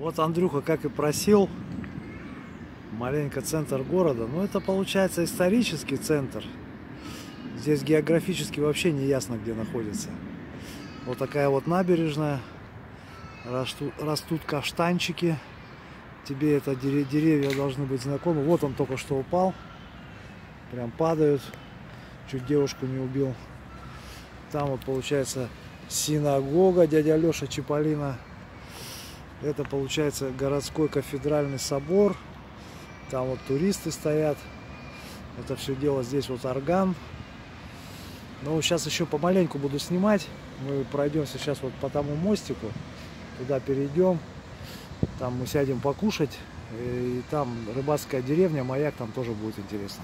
Вот Андрюха, как и просил, маленько центр города. Но это получается исторический центр. Здесь географически вообще не ясно, где находится. Вот такая вот набережная. Растут, растут каштанчики. Тебе это деревья должны быть знакомы. Вот он только что упал. Прям падают. Чуть девушку не убил. Там вот получается синагога дядя Леша Чиполлино. Это получается городской кафедральный собор. Там вот туристы стоят. Это все дело здесь вот орган. Ну, сейчас еще помаленьку буду снимать. Мы пройдемся сейчас вот по тому мостику. Туда перейдем. Там мы сядем покушать. И там рыбацкая деревня, маяк, там тоже будет интересно.